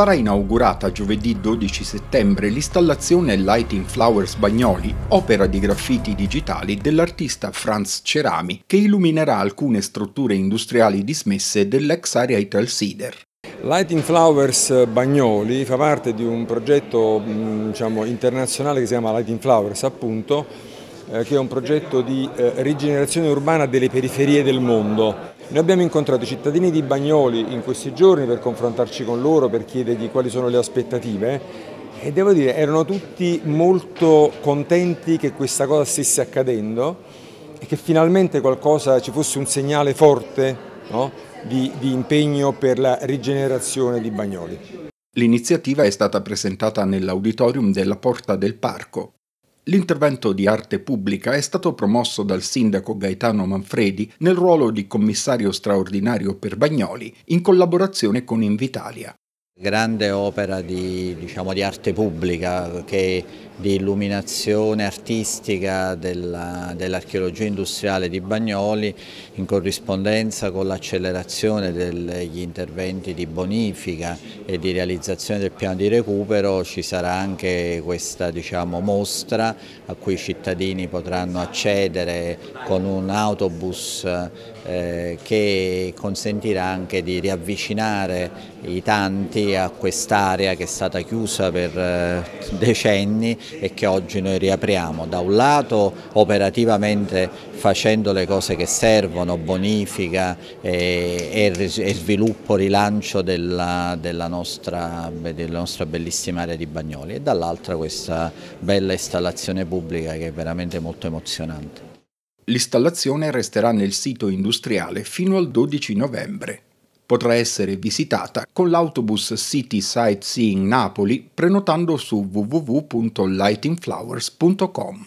Sarà inaugurata giovedì 12 settembre l'installazione Lighting Flowers Bagnoli, opera di graffiti digitali dell'artista Franz Cerami, che illuminerà alcune strutture industriali dismesse dell'ex area Ital Cider. Lighting Flowers Bagnoli fa parte di un progetto diciamo, internazionale che si chiama Lighting Flowers appunto, eh, che è un progetto di eh, rigenerazione urbana delle periferie del mondo. Noi abbiamo incontrato i cittadini di Bagnoli in questi giorni per confrontarci con loro, per chiedergli quali sono le aspettative e devo dire erano tutti molto contenti che questa cosa stesse accadendo e che finalmente qualcosa, ci fosse un segnale forte no? di, di impegno per la rigenerazione di Bagnoli. L'iniziativa è stata presentata nell'auditorium della Porta del Parco. L'intervento di arte pubblica è stato promosso dal sindaco Gaetano Manfredi nel ruolo di commissario straordinario per Bagnoli in collaborazione con Invitalia. Grande opera di, diciamo, di arte pubblica che di illuminazione artistica dell'archeologia dell industriale di Bagnoli in corrispondenza con l'accelerazione degli interventi di bonifica e di realizzazione del piano di recupero ci sarà anche questa diciamo, mostra a cui i cittadini potranno accedere con un autobus eh, che consentirà anche di riavvicinare i tanti a quest'area che è stata chiusa per eh, decenni e che oggi noi riapriamo. Da un lato operativamente facendo le cose che servono, bonifica e, e, sviluppo, rilancio della, della, nostra, della nostra bellissima area di Bagnoli e dall'altra questa bella installazione pubblica che è veramente molto emozionante. L'installazione resterà nel sito industriale fino al 12 novembre. Potrà essere visitata con l'autobus City Sightseeing Napoli prenotando su www.lightingflowers.com.